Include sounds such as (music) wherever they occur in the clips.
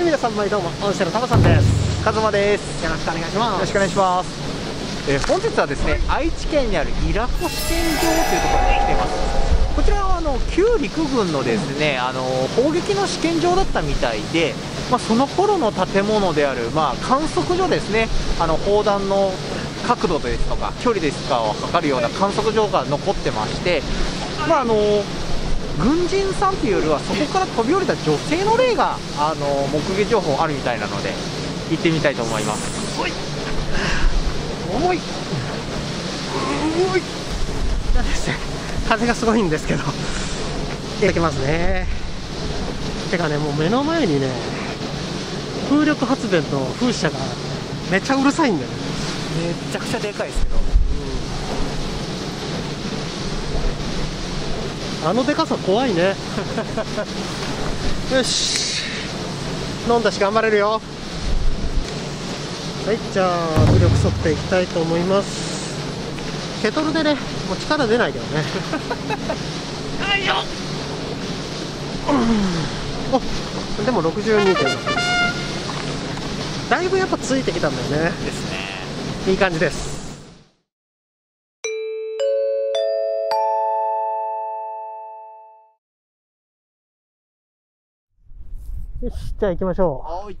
はい皆さん毎度も音声のタマさんです。カズマです。よろしくお願いします。よろしくお願いします、えー本日はですね愛知県にある伊良湖試験場というところに来ています。こちらはあの旧陸軍のですねあの砲撃の試験場だったみたいで、まあ、その頃の建物である、まあ、観測所ですね。あの砲弾の角度ですとか距離ですとかを測るような観測所が残ってまして、まああの軍人さんというよりはそこから飛び降りた女性の霊があの目撃情報あるみたいなので行ってみたいと思います。重い。重い。じゃあですね。風がすごいんですけど。行ってきますね。てかねもう目の前にね風力発電の風車がめっちゃうるさいんだよね。めっちゃくちゃでかいですけどあのでかさ怖いね。(laughs) よし。飲んだし頑張れるよ。はいじゃあ浮力測定いきたいと思います。ケトルでねもう力出ないけどね。(laughs) はいよ。おでも62.6だいぶやっぱついてきたんだよね。ですね。いい感じですよしじゃあ行きましょはい。う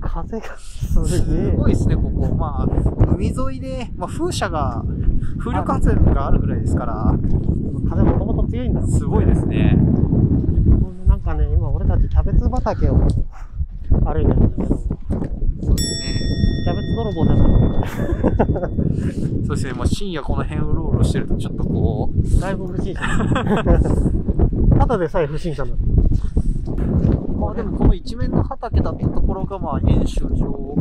風がすげすえごいですねここ。まあ海沿いで、まあ、風車が風力発電があるぐらいですから。風もともと強いんだろうすごいですね。なんかね今俺たちキャベツ畑を歩いてるんだけど。そうですね。キャベツ泥棒だなそうですね、まあ、深夜この辺うろうろしてるとちょっとこう。だいぶ不審者。ただでさえ不審者なの。まあでもこの一面の畑だったところがまあ演習場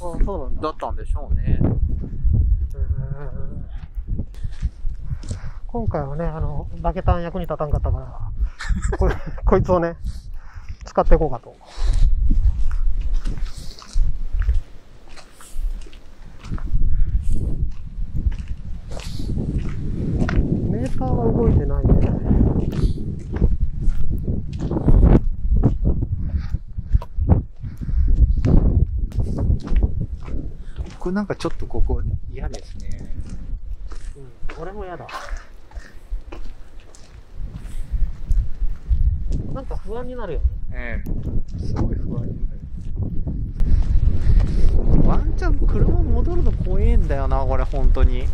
あそうなんだだったんでしょうね今回はね、あの、バケタン役に立たんかったから、こ (laughs) こいつをね、使っていこうかと。メーターは動いてないね。僕なんかちょっとここ嫌ですねうん、俺も嫌だ。なんか不安になるよね。ええすごい不安になるワンチャン車戻るの怖えんだよなこれ本当に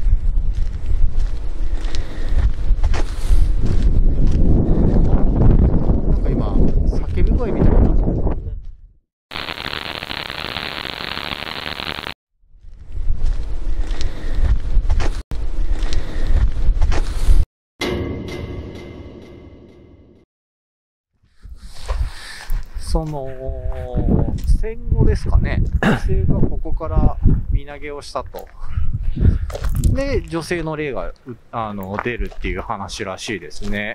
の戦後ですかね。女性がここから身投げをしたと。で女性の霊があの出るっていう話らしいですね。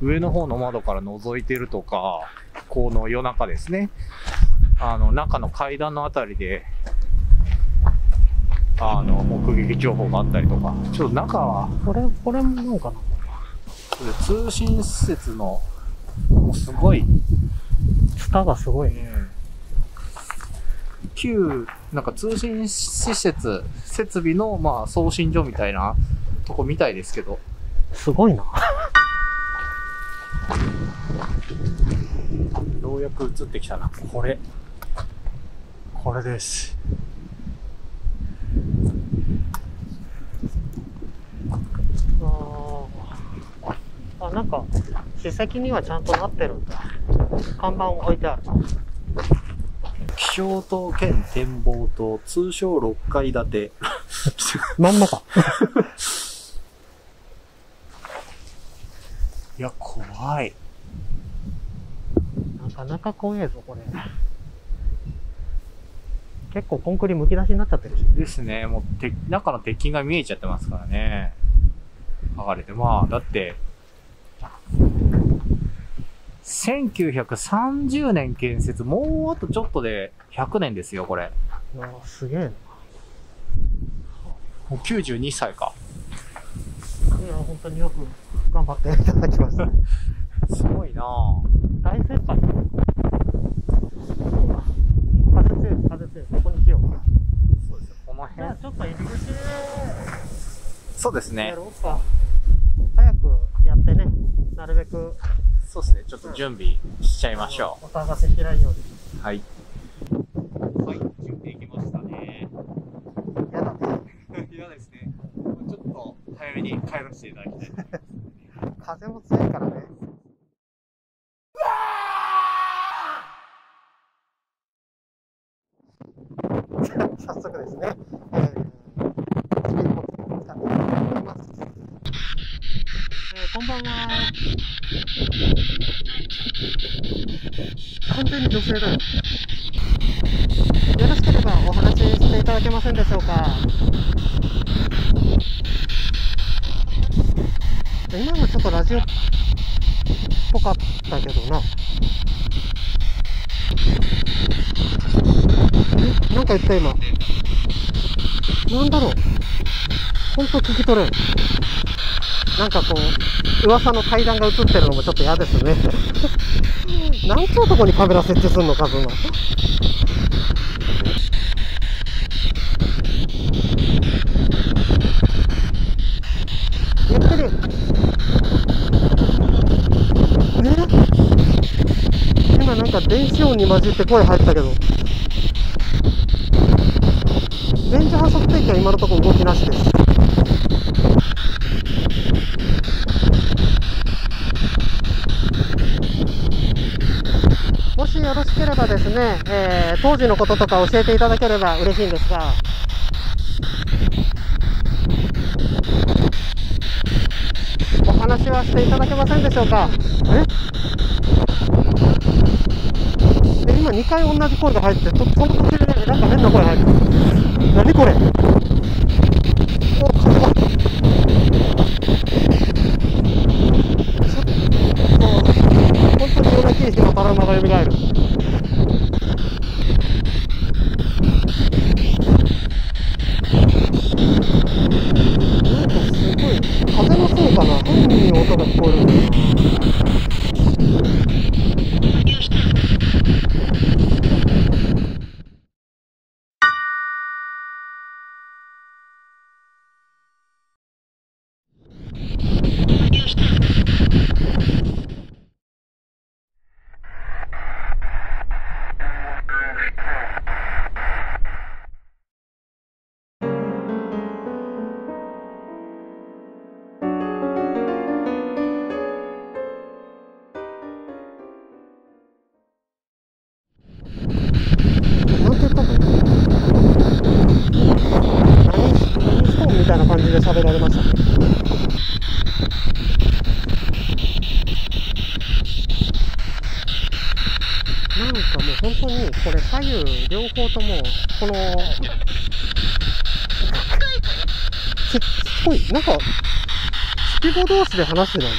上の方の窓から覗いてるとかこの夜中ですね。あの中の階段のあたりであの目撃情報があったりとか。ちょっと中はこれ、これもなんかな。通信施設のもうすごいツタがすごいね。旧、なんか通信施設、設備の、まあ、送信所みたいなとこみたいですけど。すごいな。ようやく映ってきたな。これ。これです。あーあ、なんか、史跡にはちゃんとなってるんだ。看板置いてある。気象塔兼展望塔、通称6階建て。(laughs) まんまか。いや、怖い。なかなか怖えぞ、これ。結構コンクリむき出しになっちゃってるし。ですね。もう、て中の鉄筋が見えちゃってますからね。剥がれて。まあ、だって、1930年建設、もうあとちょっとで100年ですよ、これ。うあすげえな。もう92歳か。いや、本当によく頑張っていただきました。(laughs) すごいな大先輩。風強い、風強い。ここに来よう。そうですよ、この辺。じゃあちょっと入り口で。そうですね。やろうか。早くやってね、なるべく。そうですね。ちょっと準備しちゃいましょお騒がせしないように。う。はい。はい、準備できましたね。やだね。(laughs) 嫌ですね。ちょっと早めに帰らせていただきたい。(laughs) 風も強いからね。(laughs) 早速ですね、えー、スピードボックスを使っていきたいと思います。えー、こんばんは。完全に女性だよ。よろしければお話ししていただけませんでしょうか。今のちょっとラジオっぽかったけどな。え？なんか言った今。なんだろう。ほんと聞き取れん。なんかこう、噂の階段が映ってるのもちょっと嫌ですね。なんちゅうとこにカメラ設置すんのか、そんな。やってる。ね今なんか電子音に混じって声入ったけど。電磁波測定器は今のところ動きなしです。もしよろしければですね、えー当時のこととか教えていただければ嬉しいんですが、お話はしていただけませんでしょうか？え？で今2回同じ声が入ってとその途中でねなんか変な声入る。何これ？お風がちょっと本当に夜泣き石のトラウマが蘇る。じで喋られました。ねなんかもう本当にこれ左右両方ともこのすすごいなんかスピボ同士で話してない？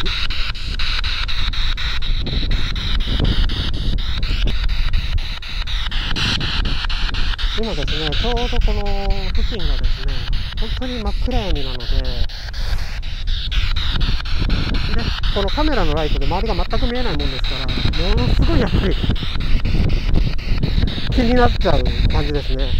今ですね、ちょうどこの付近がですね、本当に真っ暗闇なので、で、このカメラのライトで周りが全く見えないもんですから、ものすごいやっぱり気になっちゃう感じですね。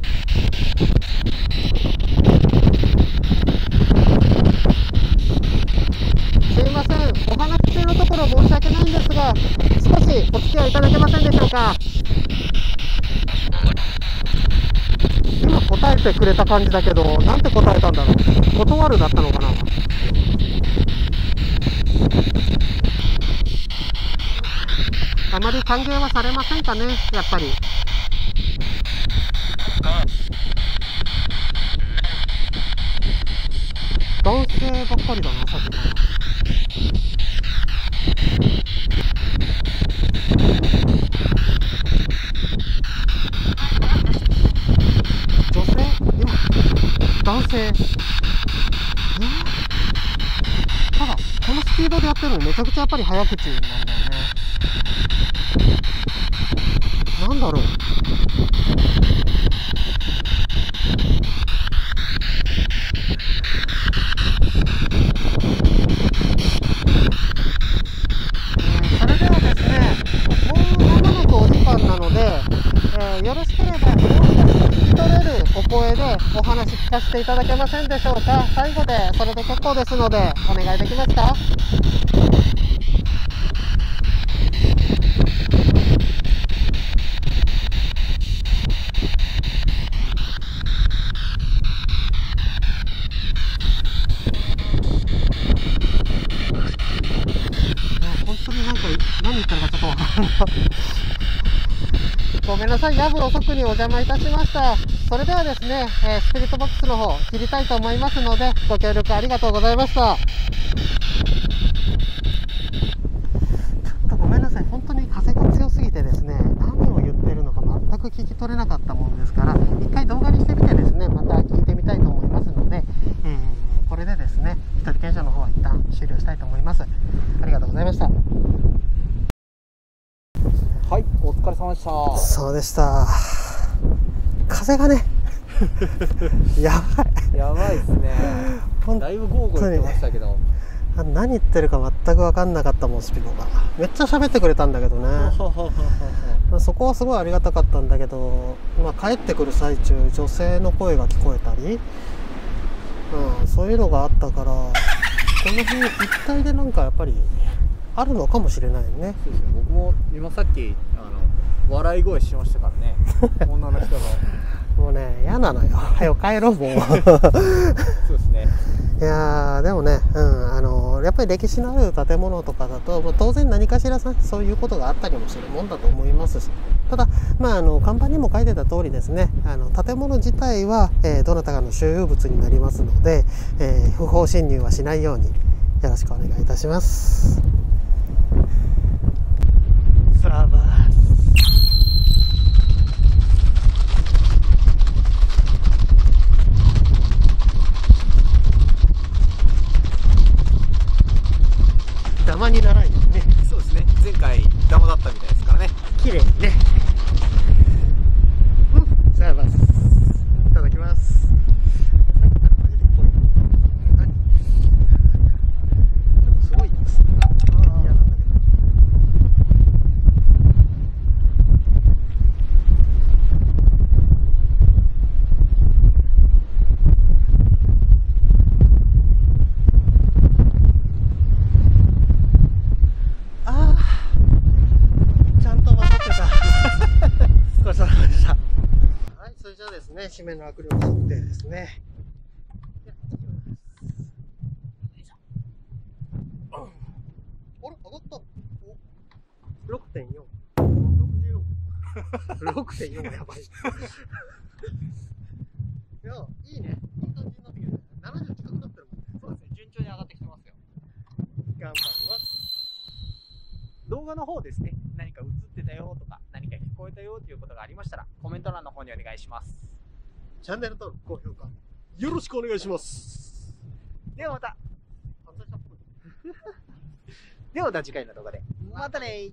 すいません、お話し中のところ申し訳ないんですが、少しお付き合いいただけませんでしょうか？今答えてくれた感じだけど、なんて答えたんだろう。断るだったのかな。あまり歓迎はされませんかね、やっぱり。男性ばっかりだな、さっきから。男性え？ーただこのスピードでやってるのめちゃくちゃやっぱり早口なんだよね。なんだろうそれではですね、もう間もなくお時間なので、えーよろしければ、もう少しき取れるお声でお話聞かせていただけませんでしょうか。最後でそれで結構ですのでお願いできますか？本当になんか何言ってるかちょっとわからない。ごめんなさい、夜分遅くにお邪魔いたしました。それではですね、えースピリットボックスの方切りたいと思いますので、ご協力ありがとうございました。ちょっとごめんなさい、本当に風が強すぎてですね、何を言ってるのか全く聞き取れなかったものですから、一回動画にしてみてですね、また聞いてみたいと思いますので、えーこれでですね、一人検証の方は一旦終了したいと思います。ありがとうございました。はいお疲れ様でしたそうでした。風がね、(laughs) やばい。やばいですね。だいぶゴーゴー言ってましたけど。あ何言ってるか全く分かんなかったもんスピコが。めっちゃ喋ってくれたんだけどね。ま (laughs) あそこはすごいありがたかったんだけど、まあ、帰ってくる最中女性の声が聞こえたり、うん、そういうのがあったからこの辺一体でなんかやっぱりあるのかもしれないね。そうですね。僕も今さっきあの笑い声しましたからね。(laughs) 女の人のもうね嫌なのよ。(laughs) 早く帰ろうもう。(laughs) そうですね。いやーでもね、うん、あのやっぱり歴史のある建物とかだと、まあ当然何かしらさそういうことがあったりもするもんだと思いますし。ただ、まあ、あの看板にも書いてた通りですねあの建物自体は、えーどなたかの所有物になりますので、えー不法侵入はしないようによろしくお願いいたします。スラバーダマにならんようにね。そうですね。前回ダマだったみたいですからね。綺麗にね。うん、じゃあます。いただきます。何ちょっとすごいですね。嫌なんだけど。ああ。ちゃんと混ざってた。ごちそうさまでした。はい、それじゃあですね、締めの握力測定ですね。やってきますよいしょうんあれ上がった ?6.4。64。(laughs) やばい。(laughs) いや、いいね。いい感じになってきてる。70近くなってるもんね。そうですね順調に上がってきてますよ頑張ります。動画の方ですね何か映ってたよとか何か聞こえたよということがありましたらコメント欄の方にお願いしますチャンネル登録、高評価、よろしくお願いします。ではまた。(laughs) ではまた次回の動画で。またね